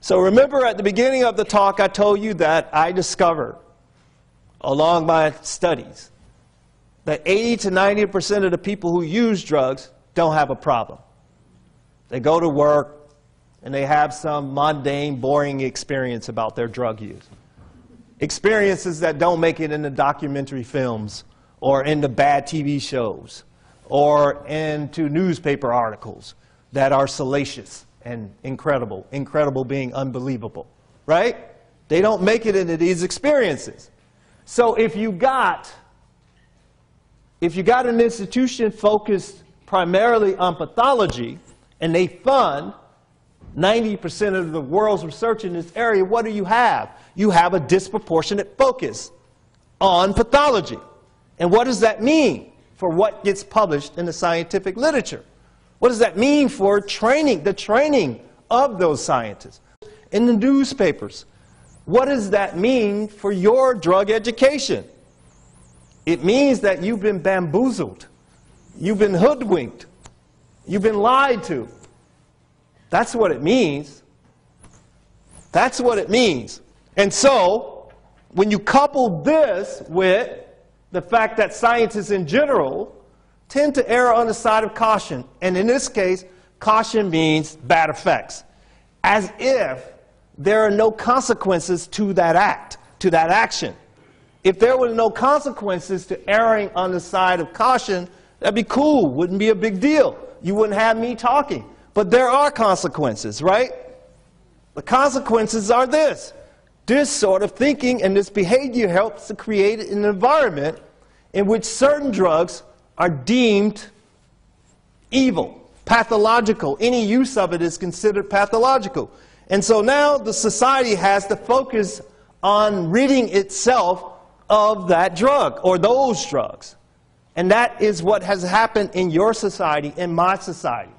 So remember at the beginning of the talk, I told you that I discovered, along my studies, that 80 to 90% of the people who use drugs don't have a problem. They go to work and they have some mundane, boring experience about their drug use. Experiences that don't make it into documentary films or into bad TV shows or into newspaper articles that are salacious and incredible, incredible being unbelievable, right? They don't make it into these experiences. So if you got if you got an institution focused primarily on pathology and they fund 90% of the world's research in this area, what do you have? You have a disproportionate focus on pathology. And what does that mean for what gets published in the scientific literature? What does that mean for training, the training of those scientists? In the newspapers, what does that mean for your drug education? It means that you've been bamboozled. You've been hoodwinked. You've been lied to. That's what it means. That's what it means. And so, when you couple this with the fact that scientists in general tend to err on the side of caution. And in this case, caution means bad effects. As if there are no consequences to that act, to that action. If there were no consequences to erring on the side of caution, that'd be cool, wouldn't be a big deal. You wouldn't have me talking. But there are consequences, right? The consequences are this. This sort of thinking and this behavior helps to create an environment in which certain drugs are deemed evil, pathological. Any use of it is considered pathological. And so now the society has to focus on ridding itself of that drug or those drugs. And that is what has happened in your society, in my society.